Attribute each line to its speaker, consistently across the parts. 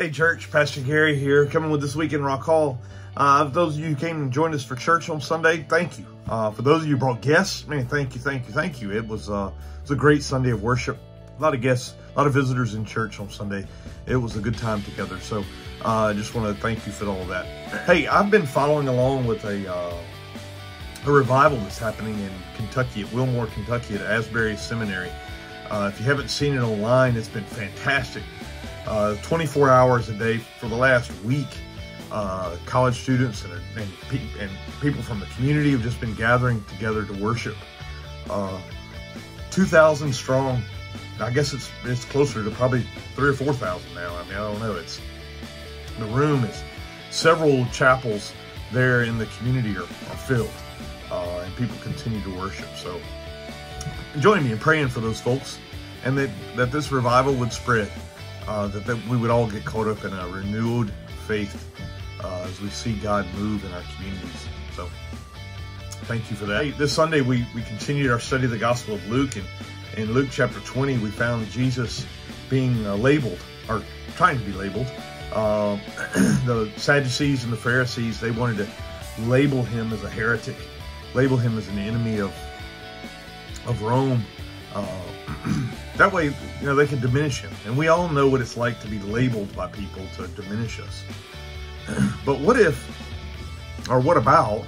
Speaker 1: Hey, church, Pastor Gary here, coming with this week in Rock Hall. Uh, those of you who came and joined us for church on Sunday, thank you. Uh, for those of you who brought guests, man, thank you, thank you, thank you. It was, uh, it was a great Sunday of worship. A lot of guests, a lot of visitors in church on Sunday. It was a good time together. So uh, I just want to thank you for all that. Hey, I've been following along with a, uh, a revival that's happening in Kentucky, at Wilmore, Kentucky, at Asbury Seminary. Uh, if you haven't seen it online, it's been fantastic uh, 24 hours a day for the last week. Uh, college students and, and, and, people from the community have just been gathering together to worship. Uh, 2,000 strong. I guess it's it's closer to probably three or 4,000 now. I mean, I don't know. It's the room is several chapels there in the community are, are filled, uh, and people continue to worship. So join me in praying for those folks, and that that this revival would spread uh, that, that we would all get caught up in a renewed faith uh, as we see God move in our communities. So thank you for that. This Sunday, we, we continued our study of the Gospel of Luke. And in Luke chapter 20, we found Jesus being uh, labeled, or trying to be labeled. Uh, the Sadducees and the Pharisees, they wanted to label him as a heretic, label him as an enemy of, of Rome. That way, you know, they can diminish him. And we all know what it's like to be labeled by people to diminish us. but what if, or what about,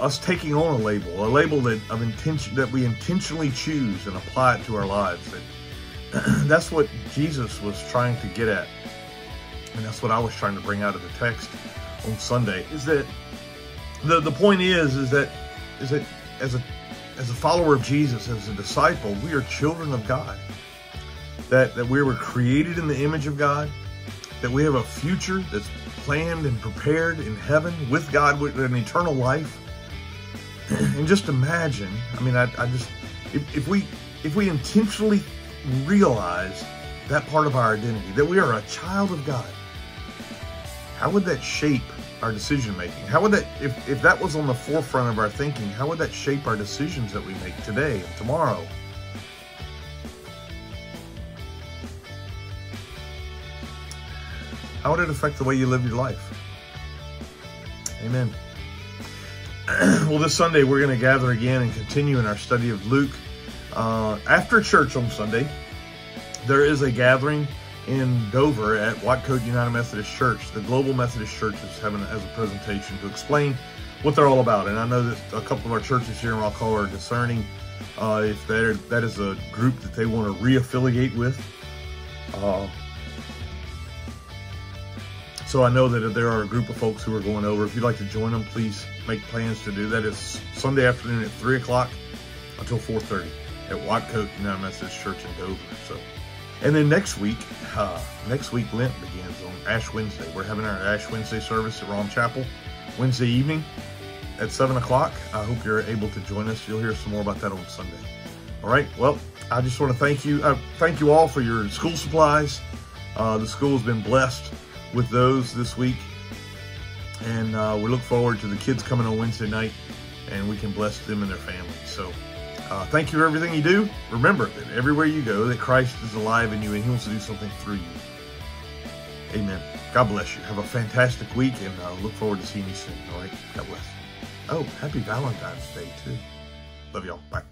Speaker 1: us taking on a label, a label that of intention that we intentionally choose and apply it to our lives? That, that's what Jesus was trying to get at. And that's what I was trying to bring out of the text on Sunday. Is that the the point is is that is that as a as a follower of Jesus, as a disciple, we are children of God. That, that we were created in the image of God, that we have a future that's planned and prepared in heaven with God with an eternal life. And just imagine, I mean, I, I just, if, if we if we intentionally realize that part of our identity, that we are a child of God, how would that shape our decision making? How would that, if, if that was on the forefront of our thinking, how would that shape our decisions that we make today and tomorrow? How would it affect the way you live your life? Amen. well, this Sunday we're going to gather again and continue in our study of Luke. Uh, after church on Sunday, there is a gathering in Dover at Watcote United Methodist Church. The Global Methodist Church is having as a presentation to explain what they're all about. And I know that a couple of our churches here in Rock Hall are discerning uh, if that is a group that they want to re-affiliate with. Uh, so I know that there are a group of folks who are going over. If you'd like to join them, please make plans to do that. It's Sunday afternoon at 3 o'clock until 4.30 at Watcote United Methodist Church in Dover. So. And then next week, uh, next week Lent begins on Ash Wednesday. We're having our Ash Wednesday service at Rom Chapel Wednesday evening at 7 o'clock. I hope you're able to join us. You'll hear some more about that on Sunday. All right. Well, I just want to thank you. Uh, thank you all for your school supplies. Uh, the school has been blessed with those this week. And uh, we look forward to the kids coming on Wednesday night and we can bless them and their families. So uh, thank you for everything you do. Remember that everywhere you go, that Christ is alive in you and he wants to do something through you. Amen. God bless you. Have a fantastic week and uh, look forward to seeing you soon. All right. God bless. Oh, happy Valentine's Day, too. Love y'all. Bye.